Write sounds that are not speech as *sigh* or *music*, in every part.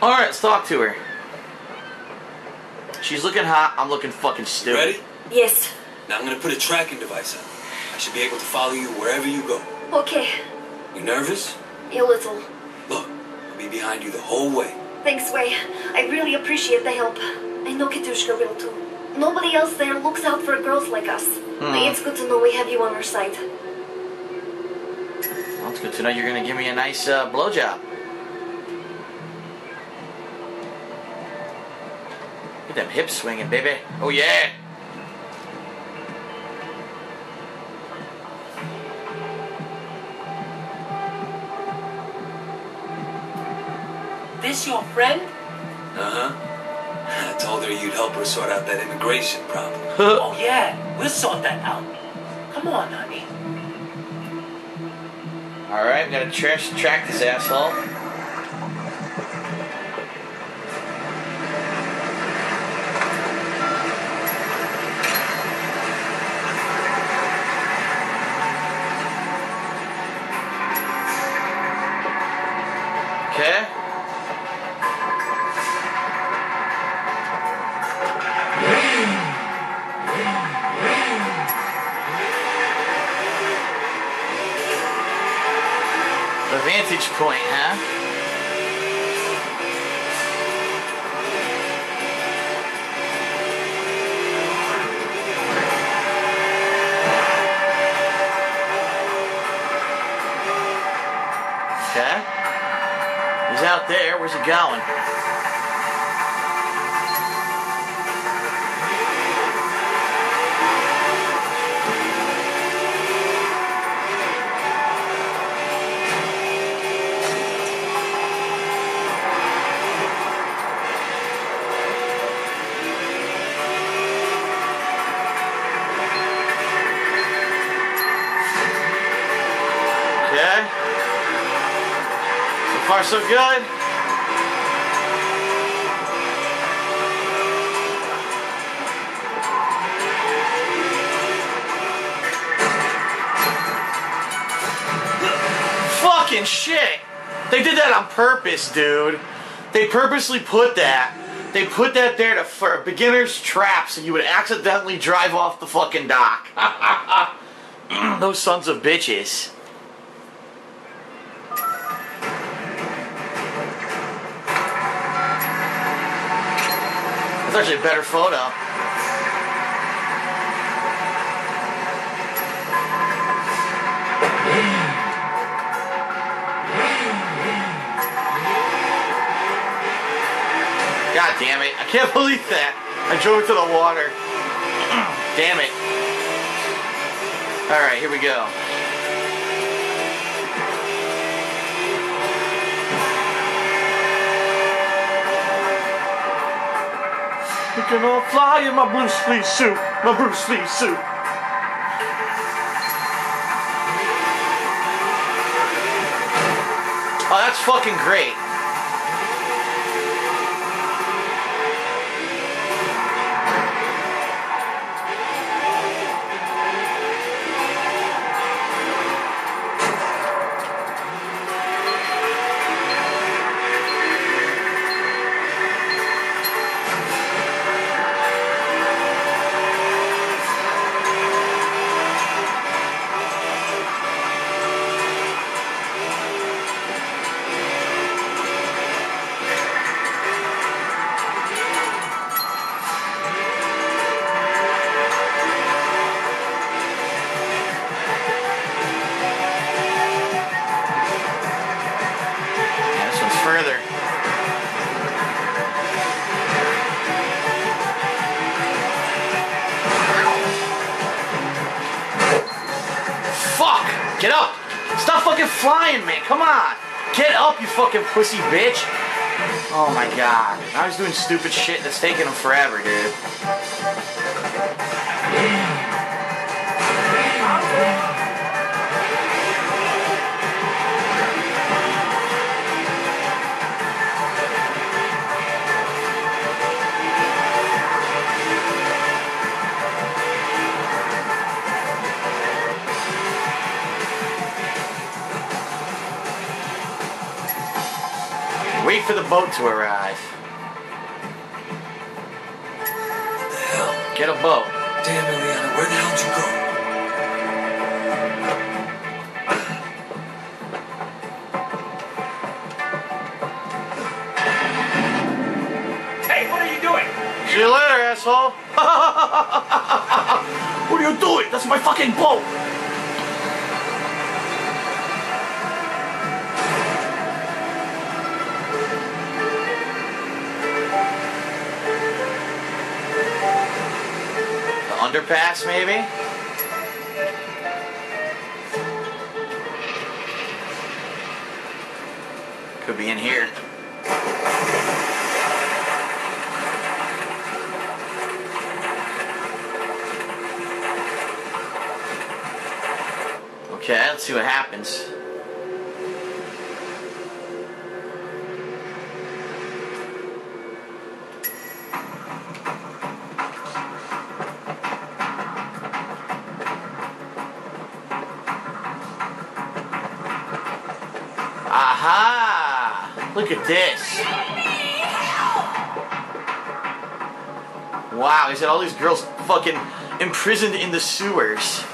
All right, let's talk to her. She's looking hot. I'm looking fucking stupid. Ready? Yes. Now I'm gonna put a tracking device on. I should be able to follow you wherever you go. Okay. You nervous? A little. Look, I'll be behind you the whole way. Thanks, Wei. I really appreciate the help. I know Katushka will too. Nobody else there looks out for girls like us. It's good to know we have you on our side. Well, it's good to know you're gonna give me a nice uh, blowjob. Them hips swinging, baby. Oh yeah. This your friend? Uh huh. I told her you'd help her sort out that immigration problem. *laughs* Oh yeah, we'll sort that out. Come on, honey. All right, I'm gonna tra- track this asshole. The vantage point, huh? Okay. He's out there. Where's he going? Far, so good. Fucking shit. They did that on purpose, dude. They purposely put that. They put that there to for beginner's trap so you would accidentally drive off the fucking dock. *laughs* Those sons of bitches. That's actually a better photo. God damn it. I can't *laughs* believe that. I drove to the water. *clears throat* damn it. Alright, here we go. Can all fly in my Bruce Lee suit. My Bruce Lee suit. Oh, that's fucking great. Get up! Stop fucking flying, man! Come on! Get up, you fucking pussy bitch! Oh my god. I was doing stupid shit that's taking him forever, dude. Wait for the boat to arrive. What the hell? Get a boat. Damn, Eliana, where the hell did you go? Hey, what are you doing? See you later, asshole. *laughs* what are you doing? That's my fucking boat. Underpass, maybe? Could be in here. Okay, let's see what happens. Look at this. Wow, he's got all these girls fucking imprisoned in the sewers.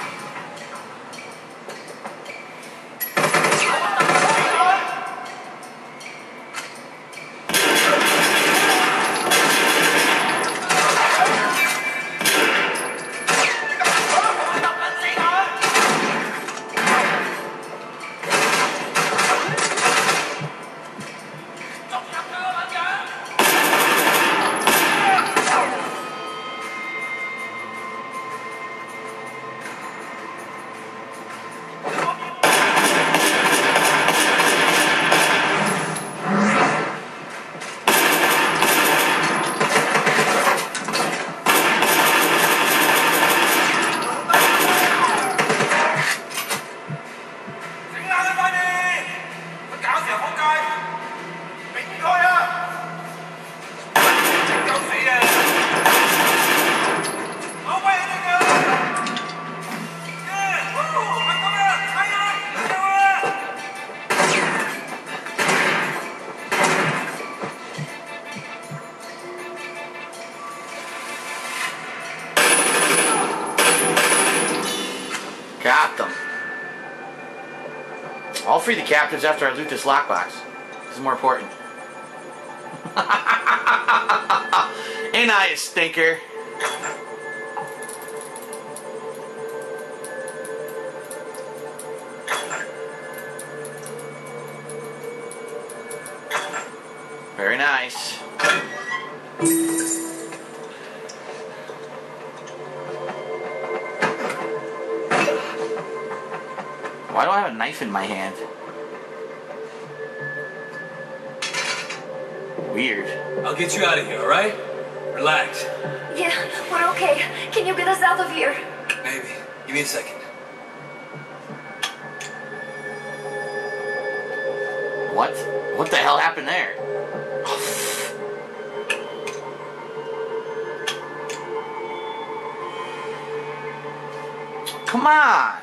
Free the captives after I loot this lockbox. This is more important. *laughs* Ain't I a stinker? Very nice. Why do I have a knife in my hand? Weird. I'll get you out of here, all right? Relax. Yeah, we're okay. Can you get us out of here? Maybe. Give me a second. What? What the hell happened there? *sighs* Come on!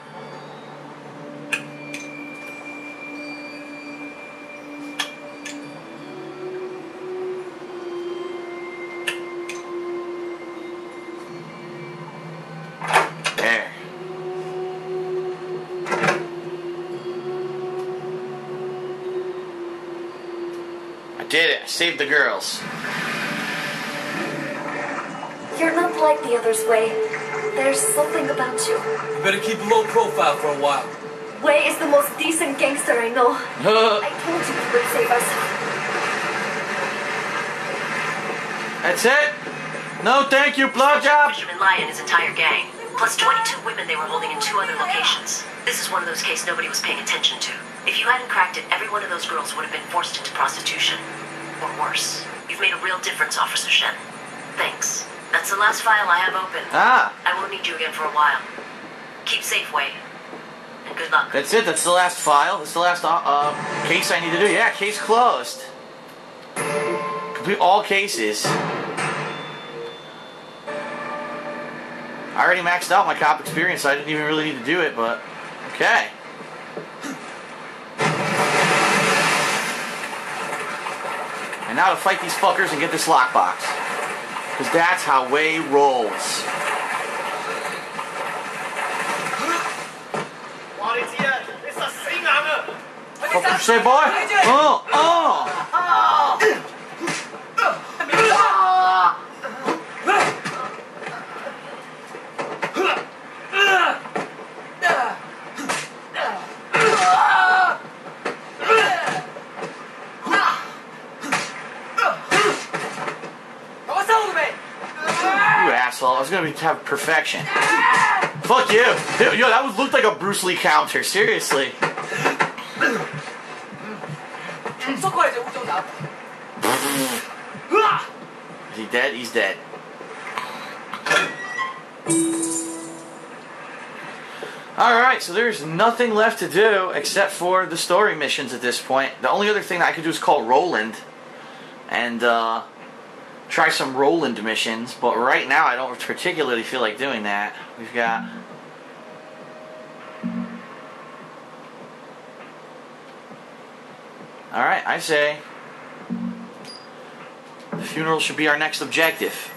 There. I did it. I saved the girls. You're not like the others, Wei. There's something about you. You better keep a low profile for a while. Wei is the most decent gangster I know. *laughs* I told you he would save us. That's it? No, thank you, blowjob. Fisherman Lie and his entire gang, plus 22 women they were holding in two other locations. This is one of those cases nobody was paying attention to. If you hadn't cracked it, every one of those girls would have been forced into prostitution. Or worse. You've made a real difference, Officer Shen. Thanks. That's the last file I have open. Ah, I won't need you again for a while. Keep safe, Wade. And good luck. that's it. That's the last file. That's the last uh, uh, case I need to do. Yeah, case closed. Complete all cases. I already maxed out my cop experience, so I didn't even really need to do it, but okay. Now to fight these fuckers and get this lockbox. Because that's how Wei rolls. What did you say, boy? Oh, oh! You asshole. I was gonna be have perfection. Fuck you. Yo, yo, that was looked like a Bruce Lee counter. Seriously. Is he dead? He's dead. Alright, so there's nothing left to do except for the story missions at this point. The only other thing that I could do is call Roland and uh, try some Roland missions, but right now I don't particularly feel like doing that. We've got. Alright, I say. The funeral should be our next objective.